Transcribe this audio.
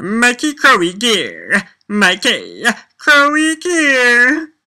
Mikey Crowy Gear. Mikey Crowy Gear.